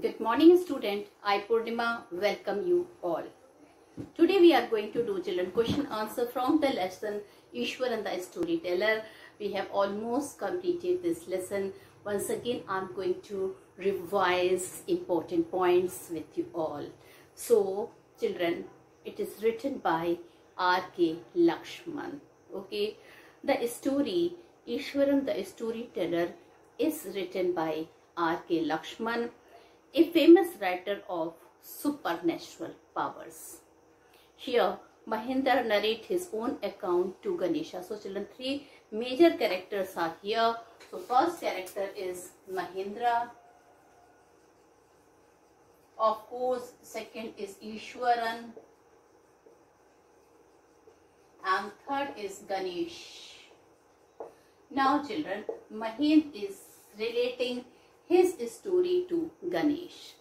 Good morning student. I Purnima welcome you all. Today we are going to do children question answer from the lesson Ishwaran the storyteller. We have almost completed this lesson. Once again I am going to revise important points with you all. So children it is written by R.K. Laxman. Okay. The story Ishwaran the storyteller is written by R.K. Laxman a famous writer of supernatural powers. Here, Mahendra narrates his own account to Ganesha. So, children, three major characters are here. So, first character is Mahendra. Of course, second is Ishwaran. And third is Ganesh. Now, children, Mahend is relating his story to Ganesh.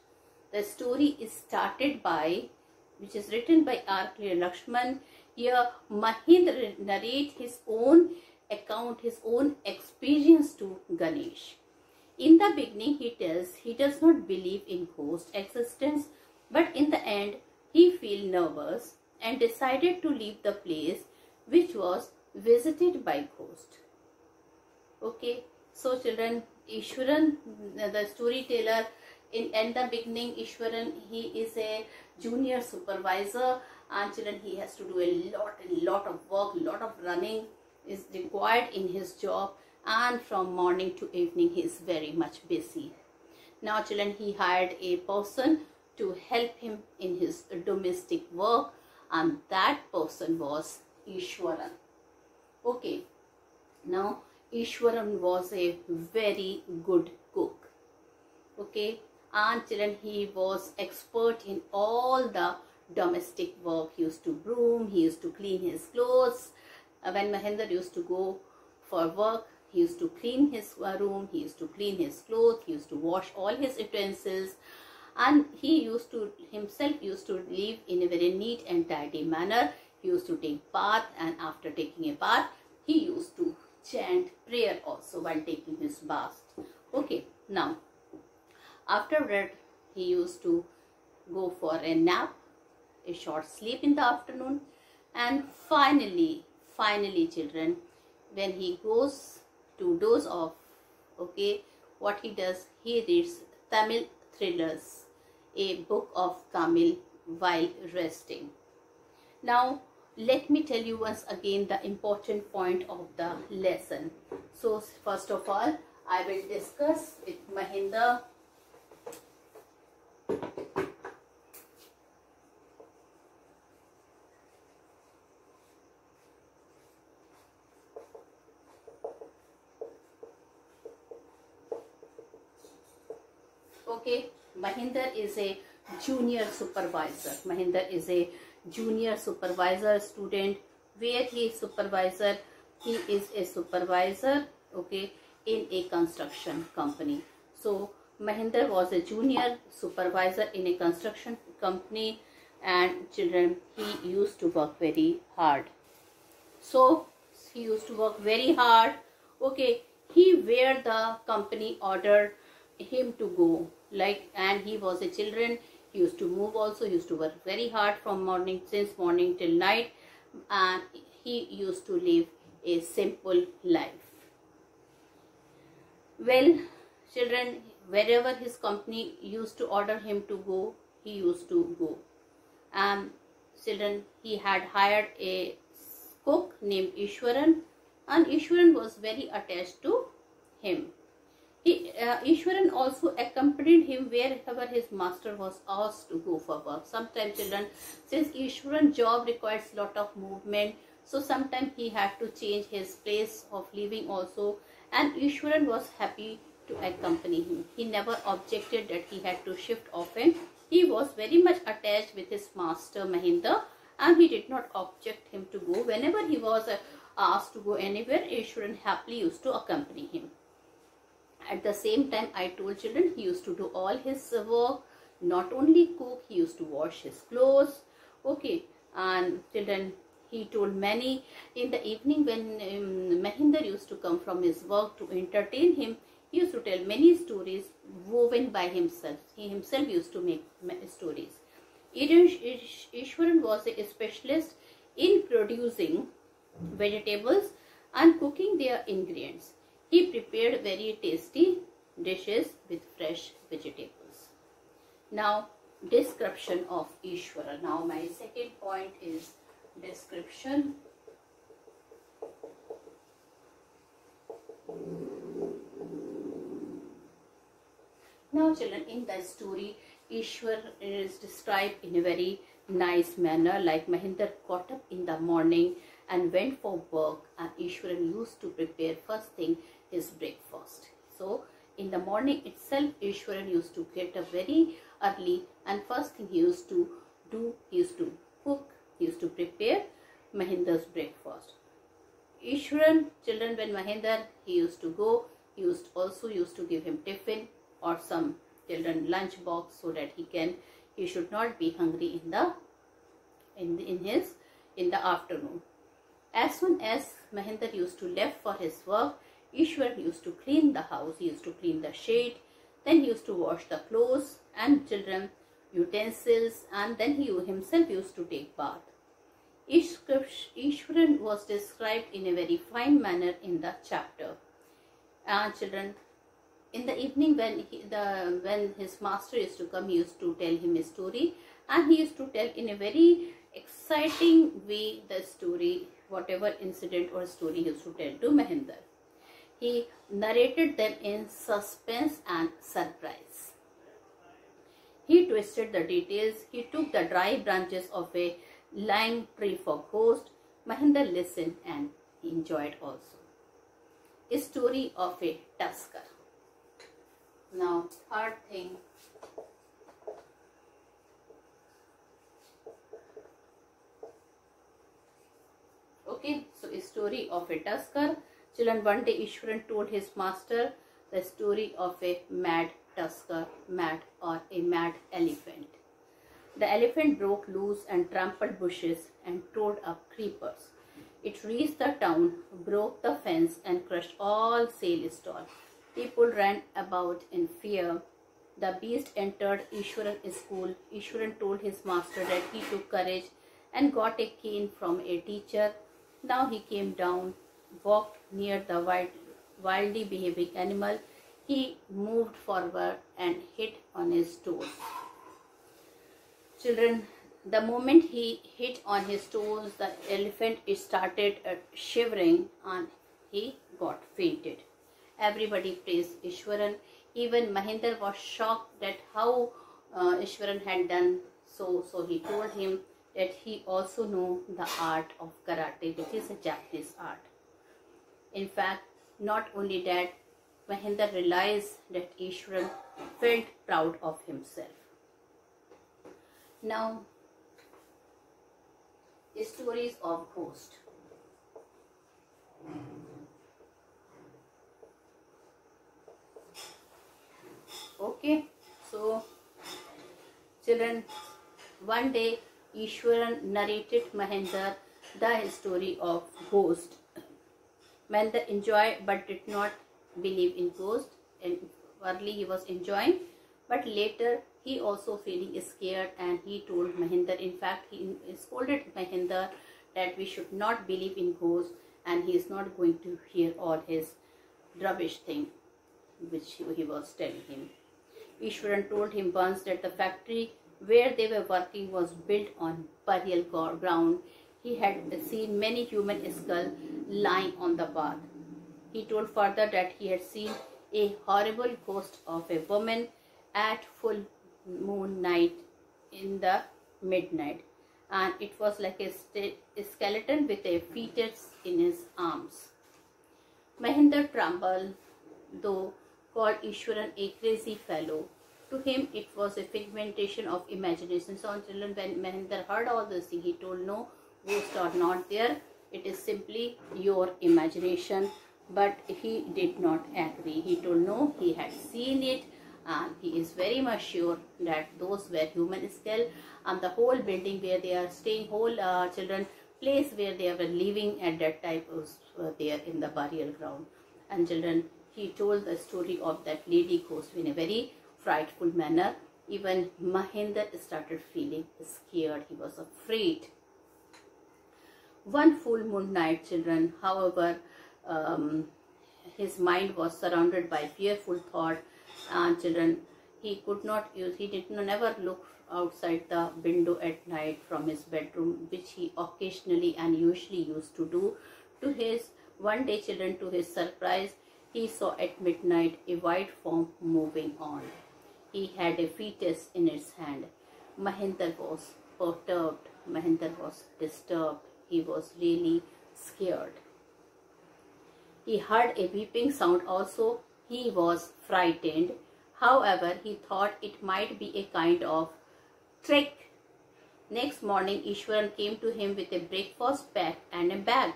The story is started by, which is written by R.K. Laxman. Here, Mahindra narrates his own account, his own experience to Ganesh. In the beginning, he tells he does not believe in ghost existence, but in the end, he feel nervous and decided to leave the place which was visited by ghost. Okay, so children, Ishwaran, the storyteller, in, in the beginning, Ishwaran, he is a junior supervisor and children, he has to do a lot, a lot of work, a lot of running is required in his job and from morning to evening, he is very much busy. Now, children, he hired a person to help him in his domestic work and that person was Ishwaran. Okay. Now, Ishwaran was a very good cook. Okay, and children, he was expert in all the domestic work. He used to broom, he used to clean his clothes. Uh, when Mahendra used to go for work, he used to clean his room, he used to clean his clothes, he used to wash all his utensils and he used to himself used to live in a very neat and tidy manner. He used to take bath and after taking a bath, he used to chant prayer also while taking his bath. Okay, now after that he used to go for a nap, a short sleep in the afternoon and finally, finally children, when he goes to doze off, okay, what he does, he reads Tamil thrillers, a book of Tamil while resting. Now, let me tell you once again the important point of the lesson. So first of all, I will discuss with Mahinda Okay, Mahinder is a junior supervisor. Mahinder is a junior supervisor student where he is supervisor he is a supervisor okay in a construction company. So Mahinder was a junior supervisor in a construction company and children he used to work very hard. So he used to work very hard okay he where the company ordered him to go like and he was a children he used to move also he used to work very hard from morning since morning till night and he used to live a simple life. Well children wherever his company used to order him to go he used to go. And children he had hired a cook named Ishwaran and Ishwaran was very attached to him uh, Ishwaran also accompanied him wherever his master was asked to go for work. Sometimes children, since Ishwaran job requires lot of movement, so sometimes he had to change his place of living also. And Ishwaran was happy to accompany him. He never objected that he had to shift often. He was very much attached with his master Mahinda and he did not object him to go. Whenever he was uh, asked to go anywhere, Ishwaran happily used to accompany him. At the same time, I told children he used to do all his work, not only cook, he used to wash his clothes. Okay, and children, he told many in the evening when um, Mahinder used to come from his work to entertain him, He used to tell many stories woven by himself. He himself used to make stories. Ishwaran was a specialist in producing vegetables and cooking their ingredients. He prepared very tasty dishes with fresh vegetables. Now, description of Ishwara. Now, my second point is description Now children, in the story, Ishwar is described in a very nice manner like Mahinder got up in the morning and went for work and Ishwaran used to prepare first thing his breakfast. So in the morning itself Ishwaran used to get up very early and first thing he used to do, he used to cook, he used to prepare Mahinder's breakfast. Ishwaran children when Mahinder he used to go, he used also used to give him tiffin or some children lunch box so that he can he should not be hungry in the in the, in his in the afternoon as soon as Mahinder used to left for his work Ishwar used to clean the house he used to clean the shade then he used to wash the clothes and children utensils and then he himself used to take bath Ishwaran was described in a very fine manner in the chapter. And children, in the evening when he, the when his master used to come he used to tell him a story and he used to tell in a very exciting way the story whatever incident or story he used to tell to Mahinder. He narrated them in suspense and surprise. He twisted the details. He took the dry branches of a lime tree for ghost. Mahinder listened and enjoyed also. A story of a tusker. Now, third thing. Okay, so a story of a tusker. Children, one day Ishwaran told his master the story of a mad tusker, mad or a mad elephant. The elephant broke loose and trampled bushes and tore up creepers. It reached the town, broke the fence and crushed all sale stalls. People ran about in fear. The beast entered Ishwaran school. Ishwaran told his master that he took courage and got a cane from a teacher. Now he came down, walked near the wild, wildly behaving animal. He moved forward and hit on his toes. Children, the moment he hit on his toes, the elephant started uh, shivering and he got fainted. Everybody praised Ishwaran. Even Mahinder was shocked at how uh, Ishwaran had done so. So he told him that he also knew the art of karate, which is a Japanese art. In fact, not only that, Mahinder realized that Ishwaran felt proud of himself. Now, stories of ghost. Okay, so children, one day Ishwaran narrated Mahinder the story of ghost. Mahinder enjoyed but did not believe in ghost and early he was enjoying but later he also feeling scared and he told Mahinder in fact he scolded Mahinder that we should not believe in ghosts and he is not going to hear all his rubbish thing which he was telling him. Ishwaran told him once that the factory where they were working was built on burial ground. He had seen many human skulls lying on the path. He told further that he had seen a horrible ghost of a woman at full moon night in the midnight and it was like a, a skeleton with a fetus in his arms. Mahinder trembled, though called Ishwaran a crazy fellow. To him, it was a figmentation of imagination. So, children, when Mahinder heard all this thing, he told, No, ghosts are not there. It is simply your imagination. But he did not agree. He told, No, he had seen it and he is very much sure that those were human skull and the whole building where they are staying, whole uh, children place where they were living at that time was uh, there in the burial ground and children he told the story of that lady ghost in a very frightful manner. Even Mahinder started feeling scared. He was afraid. One full moon night, children, however, um, his mind was surrounded by fearful thought and children he could not use he did never look outside the window at night from his bedroom which he occasionally and usually used to do. To his one day children to his surprise he saw at midnight a white form moving on. He had a fetus in its hand. Mahinder was perturbed. Mahinder was disturbed he was really scared he heard a weeping sound also. He was frightened. However, he thought it might be a kind of trick. Next morning, Ishwaran came to him with a breakfast pack and a bag.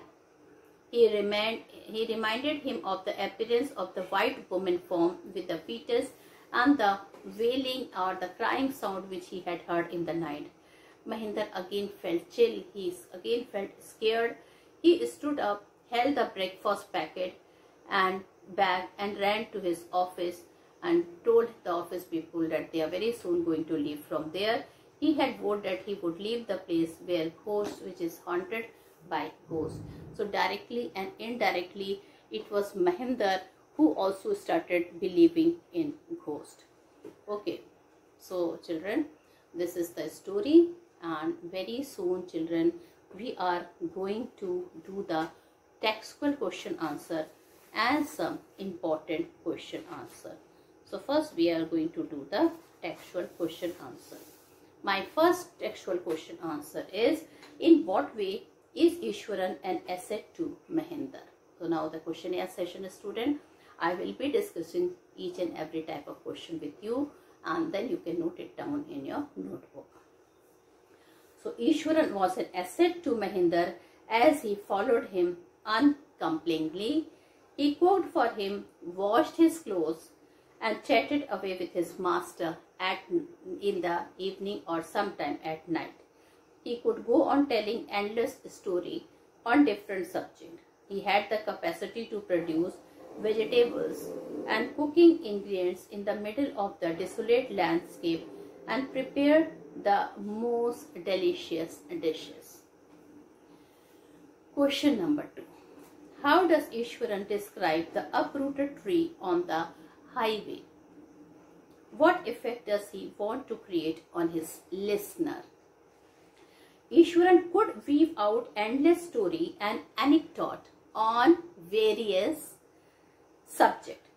He, remind, he reminded him of the appearance of the white woman form with the fetus and the wailing or the crying sound which he had heard in the night. Mahinder again felt chill. He again felt scared. He stood up held the breakfast packet and bag and ran to his office and told the office people that they are very soon going to leave from there. He had vowed that he would leave the place where ghosts, which is haunted by ghosts. So directly and indirectly it was Mahinder who also started believing in ghosts. Okay, so children this is the story and very soon children we are going to do the textual question answer and some important question answer. So first we are going to do the textual question answer. My first textual question answer is in what way is Ishwaran an asset to Mahinder? So now the question questionnaire session student I will be discussing each and every type of question with you and then you can note it down in your notebook. So Ishwaran was an asset to Mahinder as he followed him uncomplainingly. He cooked for him, washed his clothes, and chatted away with his master at in the evening or sometime at night. He could go on telling endless story on different subjects. He had the capacity to produce vegetables and cooking ingredients in the middle of the desolate landscape and prepare the most delicious dishes. Question number two. How does Ishwaran describe the uprooted tree on the highway? What effect does he want to create on his listener? Ishwaran could weave out endless story and anecdote on various subjects.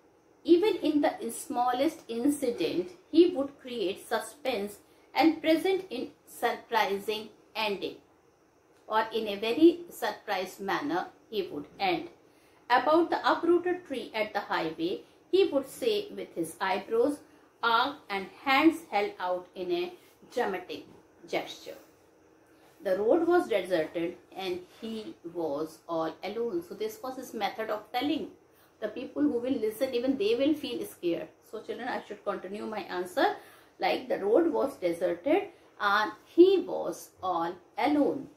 Even in the smallest incident, he would create suspense and present in surprising ending or in a very surprised manner he would end. About the uprooted tree at the highway, he would say with his eyebrows arched and hands held out in a dramatic gesture. The road was deserted and he was all alone. So this was his method of telling. The people who will listen, even they will feel scared. So children, I should continue my answer. Like the road was deserted and he was all alone.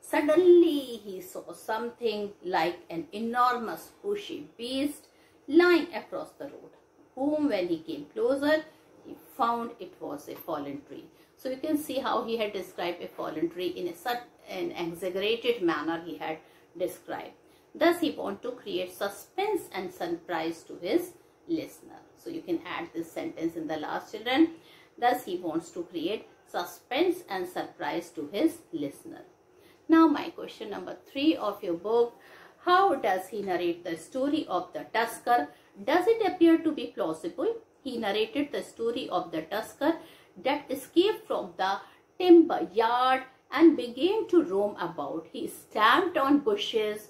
Suddenly he saw something like an enormous bushy beast lying across the road, whom when he came closer, he found it was a fallen tree. So you can see how he had described a fallen tree in a such an exaggerated manner he had described. Thus he want to create suspense and surprise to his listener. So you can add this sentence in the last children. Thus he wants to create suspense and surprise to his listener. Now my question number three of your book. How does he narrate the story of the Tusker? Does it appear to be plausible? He narrated the story of the Tusker that escaped from the timber yard and began to roam about. He stamped on bushes,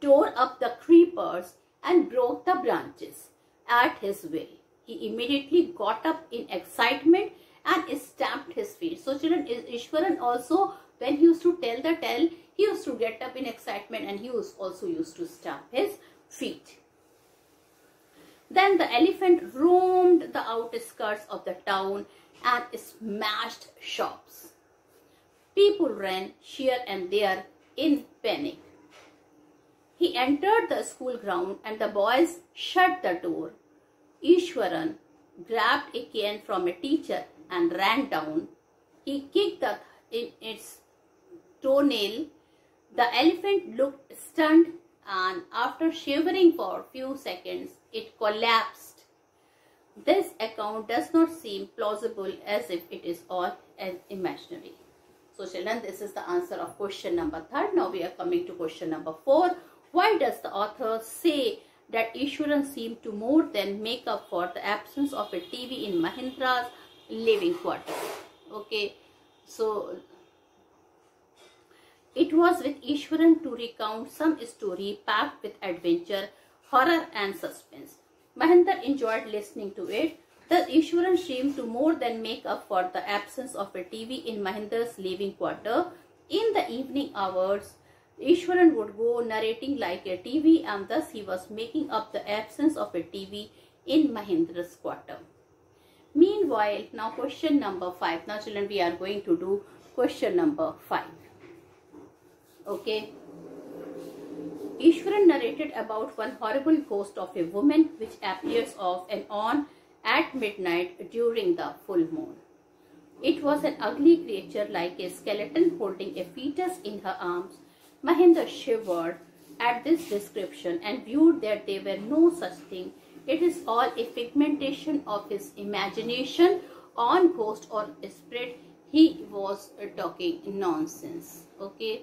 tore up the creepers and broke the branches at his will. He immediately got up in excitement and stamped his feet. So children, Ishwaran also when he used to tell the tale, he used to get up in excitement and he was also used to stamp his feet. Then the elephant roamed the outskirts of the town and smashed shops. People ran here and there in panic. He entered the school ground and the boys shut the door. Ishwaran grabbed a cane from a teacher and ran down. He kicked the, in its toenail. The elephant looked stunned and after shivering for a few seconds, it collapsed. This account does not seem plausible as if it is all an imaginary. So children, this is the answer of question number 3. Now we are coming to question number four. Why does the author say that Ishwaran seemed to more than make up for the absence of a TV in Mahindra's living quarters? Okay, so it was with Ishwaran to recount some story packed with adventure, horror and suspense. Mahinder enjoyed listening to it. The Ishwaran seemed to more than make up for the absence of a TV in Mahinder's living quarter. In the evening hours, Ishwaran would go narrating like a TV and thus he was making up the absence of a TV in Mahindra's quarter. Meanwhile, now question number 5. Now children, we are going to do question number 5. Okay. Ishwaran narrated about one horrible ghost of a woman which appears off and on at midnight during the full moon. It was an ugly creature like a skeleton holding a fetus in her arms Mahinder shivered at this description and viewed that there were no such thing. It is all a figmentation of his imagination on ghost or spirit. He was talking nonsense. Okay.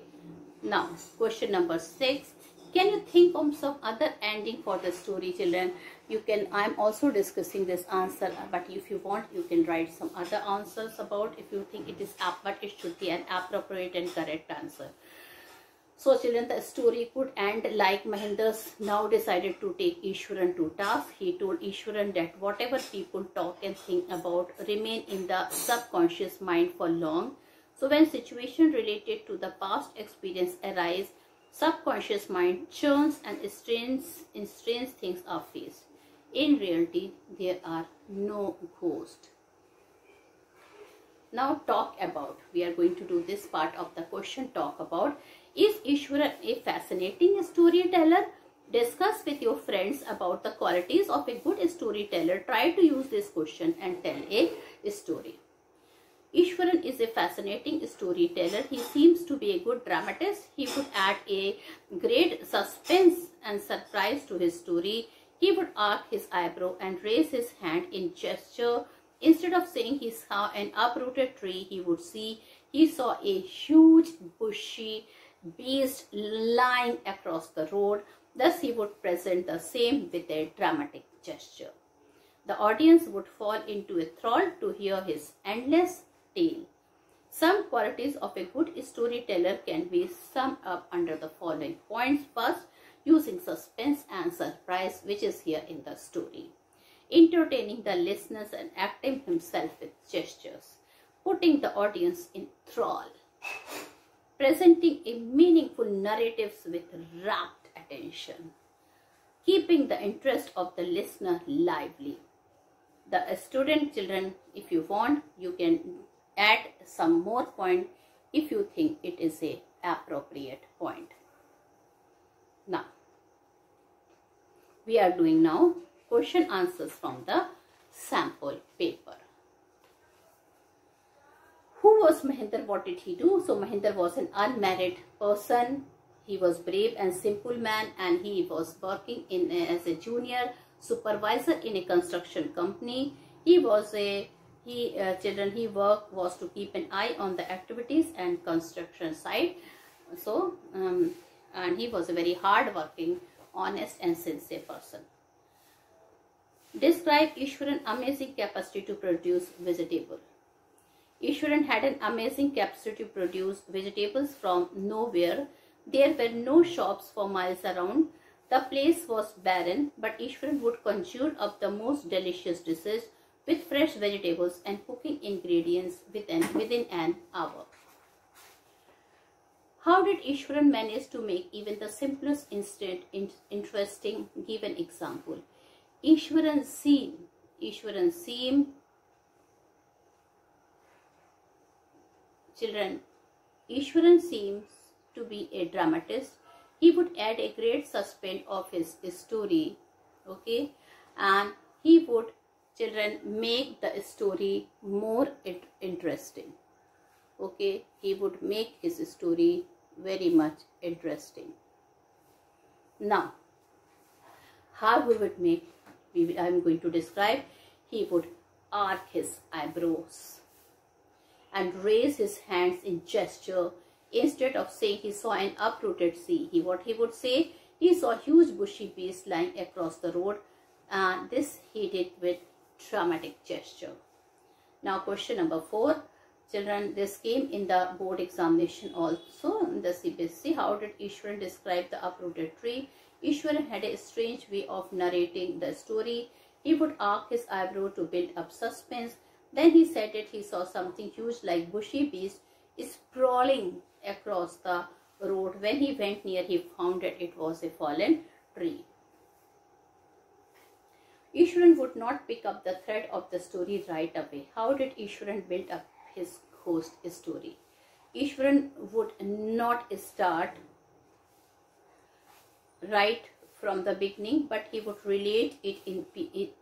Now, question number six. Can you think of some other ending for the story, children? You can, I'm also discussing this answer, but if you want, you can write some other answers about if you think it is up, but it should be an appropriate and correct answer. So children, the story could end like Mahinder's now decided to take Ishwaran to task. He told Ishwaran that whatever people talk and think about remain in the subconscious mind for long. So when situation related to the past experience arise, subconscious mind churns and strange, strange things are faced. In reality, there are no ghosts. Now talk about, we are going to do this part of the question talk about is Ishwara a fascinating storyteller? Discuss with your friends about the qualities of a good storyteller. Try to use this question and tell a story. Ishwaran is a fascinating storyteller. He seems to be a good dramatist. He would add a great suspense and surprise to his story. He would arc his eyebrow and raise his hand in gesture. Instead of saying he saw an uprooted tree, he would see he saw a huge bushy beast lying across the road. Thus he would present the same with a dramatic gesture. The audience would fall into a thrall to hear his endless tale. Some qualities of a good storyteller can be summed up under the following points. First, using suspense and surprise which is here in the story. Entertaining the listeners and acting himself with gestures. Putting the audience in thrall presenting a meaningful narratives with rapt attention, keeping the interest of the listener lively. The student children, if you want, you can add some more point if you think it is a appropriate point. Now, we are doing now question answers from the sample paper who was Mahinder? What did he do? So Mahinder was an unmarried person. He was brave and simple man and he was working in as a junior supervisor in a construction company. He was a he uh, children he work was to keep an eye on the activities and construction site. So um, and he was a very hard working, honest and sincere person. Describe Ishwaran amazing capacity to produce vegetable. Ishwaran had an amazing capacity to produce vegetables from nowhere. There were no shops for miles around. The place was barren, but Ishwaran would conjure up the most delicious dishes with fresh vegetables and cooking ingredients within, within an hour. How did Ishwaran manage to make even the simplest instant interesting? Give an example. Ishwaran seemed, Ishwaran seemed Children, Ishwaran seems to be a dramatist. he would add a great suspense of his story okay? And he would children make the story more interesting okay? He would make his story very much interesting. Now how we would make i'm going to describe. He would arc his eyebrows and raise his hands in gesture. Instead of saying he saw an uprooted sea he what he would say he saw huge bushy beast lying across the road. And this he did with dramatic gesture. Now question number four. Children this came in the board examination also in the CBSE how did Ishwaran describe the uprooted tree? Ishwaran had a strange way of narrating the story. He would arc his eyebrow to build up suspense then he said that he saw something huge like bushy beast sprawling across the road when he went near he found that it was a fallen tree Ishwaran would not pick up the thread of the story right away. How did Ishwaran build up his ghost story. Ishwaran would not start right from the beginning, but he would relate it in,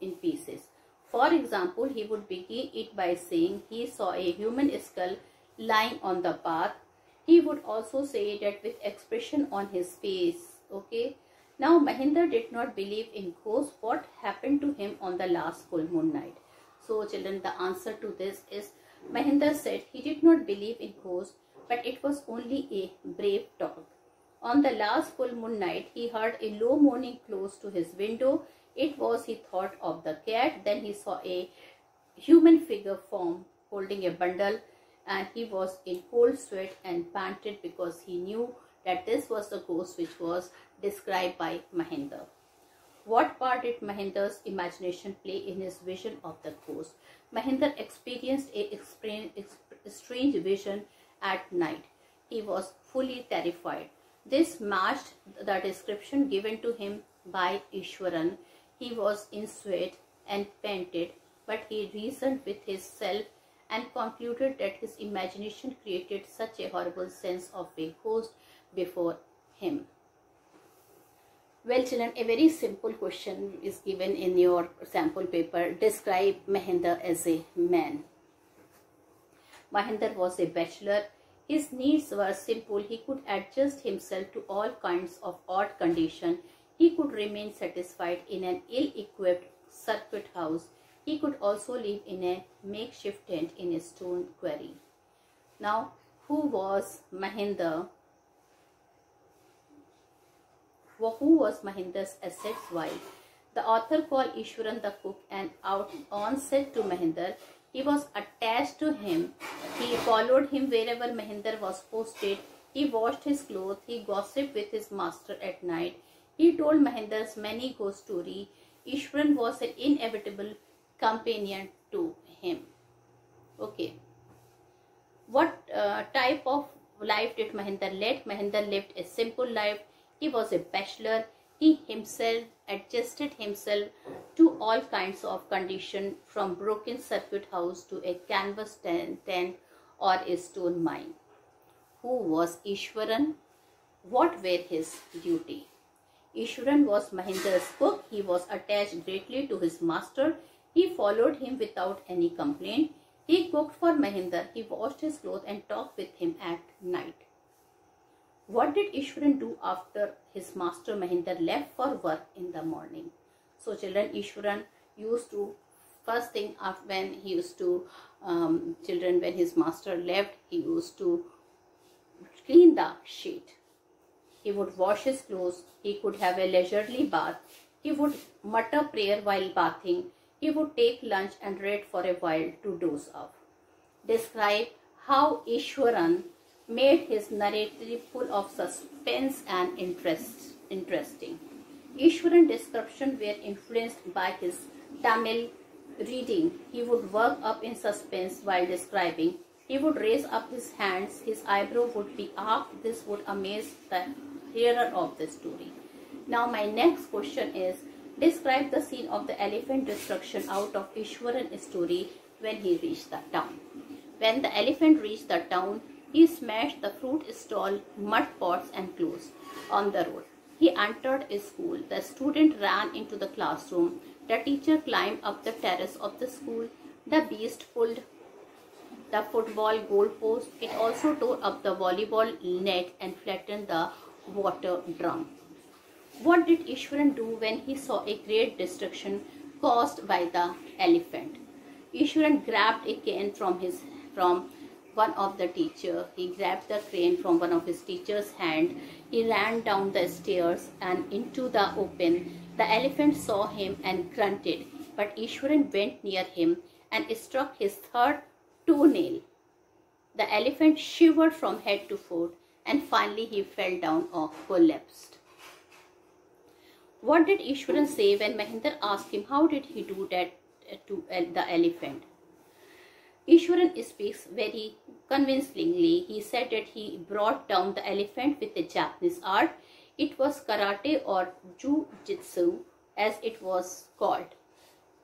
in pieces. For example, he would begin it by saying he saw a human skull lying on the path. He would also say that with expression on his face. Okay. Now, Mahinder did not believe in ghosts. What happened to him on the last full moon night? So, children, the answer to this is Mahinder said he did not believe in ghosts, but it was only a brave talk. On the last full moon night, he heard a low moaning close to his window. It was, he thought, of the cat. Then he saw a human figure form holding a bundle and he was in cold sweat and panted because he knew that this was the ghost which was described by Mahinder. What part did Mahinder's imagination play in his vision of the ghost? Mahinder experienced a strange vision at night. He was fully terrified. This matched the description given to him by Ishwaran. He was in sweat and panted, but he reasoned with himself and concluded that his imagination created such a horrible sense of a ghost before him. Well children, a very simple question is given in your sample paper. Describe Mahinder as a man. Mahinder was a bachelor. His needs were simple. He could adjust himself to all kinds of odd conditions. He could remain satisfied in an ill-equipped circuit house. He could also live in a makeshift tent in a stone quarry. Now, who was Mahinder who was Mahinder's asset's wife. The author called Ishwaran the cook and out on said to Mahinder, he was attached to him. He followed him wherever Mahinder was posted. He washed his clothes. He gossiped with his master at night. He told Mahinder's many ghost story. Ishwaran was an inevitable companion to him. Okay. What uh, type of life did Mahinder lead? Mahinder lived a simple life. He was a bachelor. He himself adjusted himself to all kinds of condition from broken circuit house to a canvas tent or a stone mine. Who was Ishwaran? What were his duty? Ishwaran was Mahinder's cook. He was attached greatly to his master. He followed him without any complaint. He cooked for Mahinder. He washed his clothes and talked with him at night. What did Ishwaran do after his master Mahinder left for work in the morning? So children, Ishwaran used to, first thing after when he used to, um, children when his master left, he used to clean the sheet. He would wash his clothes. He could have a leisurely bath. He would mutter prayer while bathing. He would take lunch and read for a while to doze off. Describe how Ishwaran made his narrative full of suspense and interest, interesting. Ishwaran's description were influenced by his Tamil reading. He would work up in suspense while describing. He would raise up his hands, his eyebrow would be up. This would amaze the hearer of the story. Now my next question is, describe the scene of the elephant destruction out of Ishwaran story when he reached the town. When the elephant reached the town, He smashed the fruit stall, mud pots and clothes on the road. He entered a school. The student ran into the classroom. The teacher climbed up the terrace of the school. The beast pulled the football goalpost. It also tore up the volleyball net and flattened the water drum. What did Ishwaran do when he saw a great destruction caused by the elephant? Ishwaran grabbed a cane from his from one of the teacher. He grabbed the crane from one of his teacher's hand. He ran down the stairs and into the open. The elephant saw him and grunted, but Ishwaran went near him and struck his third toenail. The elephant shivered from head to foot and finally he fell down or collapsed. What did Ishwaran say when Mahinder asked him how did he do that uh, to uh, the elephant? Ishwaran speaks very convincingly. He said that he brought down the elephant with a Japanese art. It was karate or jujitsu as it was called.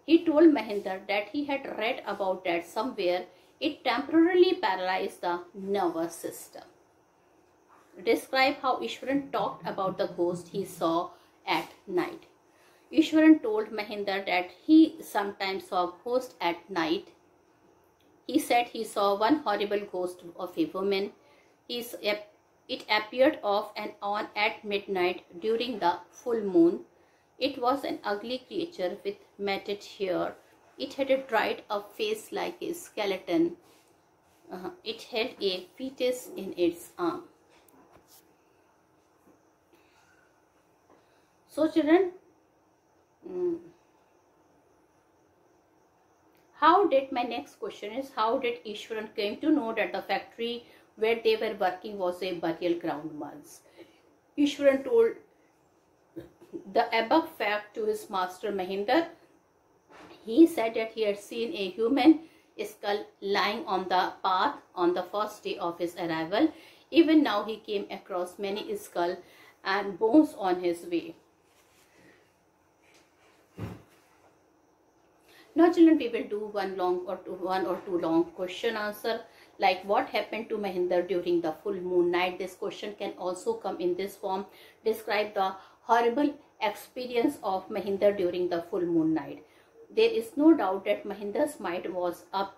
He told Mahinder that he had read about that somewhere. It temporarily paralyzed the nervous system. Describe how Ishwaran talked about the ghost he saw at night. Ishwaran told Mahinder that he sometimes saw ghosts at night he said he saw one horrible ghost of a woman. it appeared off and on at midnight during the full moon. It was an ugly creature with matted hair. It had a dried up face like a skeleton. Uh, it held a fetus in its arm. So children, mm, how did my next question is how did Ishwaran came to know that the factory where they were working was a burial ground once? Ishwaran told the above fact to his master Mahinder. He said that he had seen a human skull lying on the path on the first day of his arrival. Even now he came across many skull and bones on his way. Now children, we will do one long or two, one or two long question answer like what happened to Mahinder during the full moon night. This question can also come in this form. Describe the horrible experience of Mahinder during the full moon night. There is no doubt that Mahinder's mind was up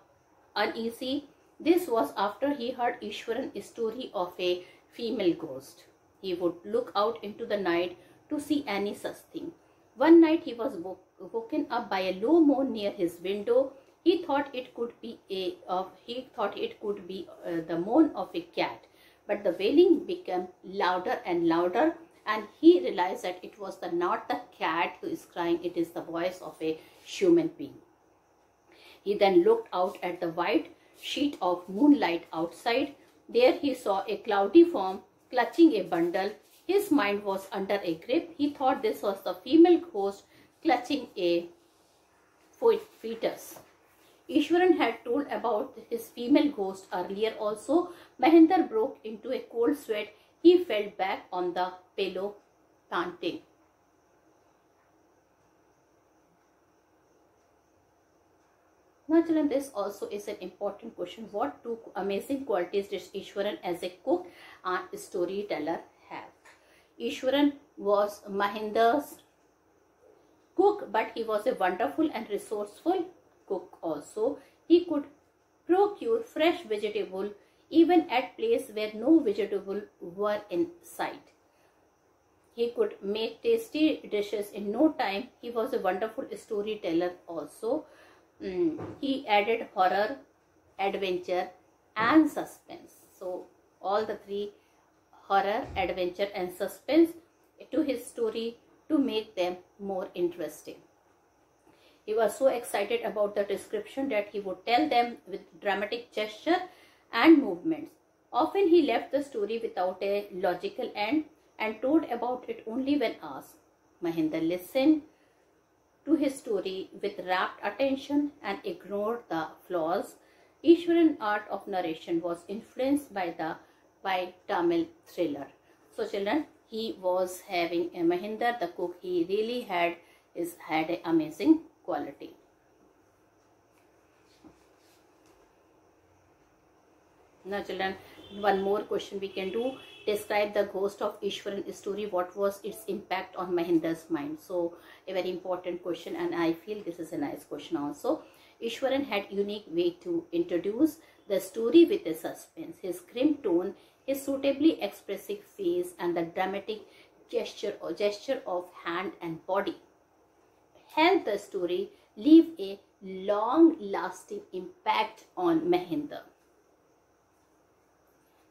uneasy. This was after he heard Ishwaran's story of a female ghost. He would look out into the night to see any such thing. One night he was woken up by a low moan near his window. He thought it could be a of he thought it could be uh, the moan of a cat, but the wailing became louder and louder, and he realized that it was the not the cat who is crying; it is the voice of a human being. He then looked out at the white sheet of moonlight outside. There he saw a cloudy form clutching a bundle his mind was under a grip. He thought this was the female ghost clutching a fetus. Ishwaran had told about his female ghost earlier also. Mahinder broke into a cold sweat. He fell back on the pillow, panting. Now children, this also is an important question. What two amazing qualities did Ishwaran as a cook and storyteller have? Ishwaran was Mahinder's cook, but he was a wonderful and resourceful cook also. He could procure fresh vegetable even at place where no vegetable were in sight. He could make tasty dishes in no time. He was a wonderful storyteller also. Mm, he added horror, adventure and suspense. So all the three horror, adventure and suspense to his story to make them more interesting. He was so excited about the description that he would tell them with dramatic gesture and movements. Often he left the story without a logical end and told about it only when asked. Mahinder listened to his story with rapt attention and ignored the flaws. Ishwaran art of narration was influenced by the by Tamil thriller. So children, he was having a Mahinder, the cook, he really had is had an amazing quality. Now children, one more question we can do. Describe the ghost of ishwaran story. What was its impact on mahinder's mind? So a very important question and i feel this is a nice question also. Ishwaran had unique way to introduce the story with a suspense. His grim tone his suitably expressive face and the dramatic gesture or gesture of hand and body help the story leave a long lasting impact on Mahendra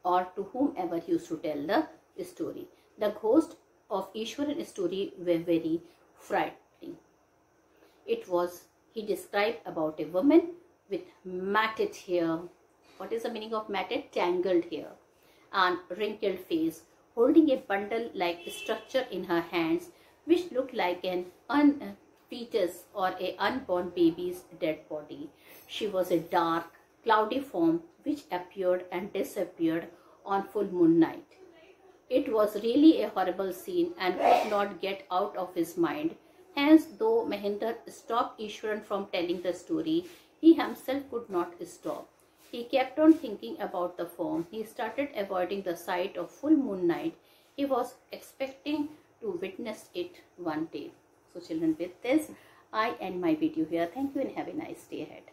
or to whomever used to tell the story. The ghost of Ishwaran story were very frightening. It was, he described about a woman with matted hair. What is the meaning of matted? Tangled hair and wrinkled face, holding a bundle-like structure in her hands, which looked like an un uh, fetus or a unborn baby's dead body. She was a dark, cloudy form which appeared and disappeared on full moon night. It was really a horrible scene and could not get out of his mind. Hence, though Mahendra stopped Ishwaran from telling the story, he himself could not stop. He kept on thinking about the form. He started avoiding the sight of full moon night. He was expecting to witness it one day. So children with this, I end my video here. Thank you and have a nice day ahead.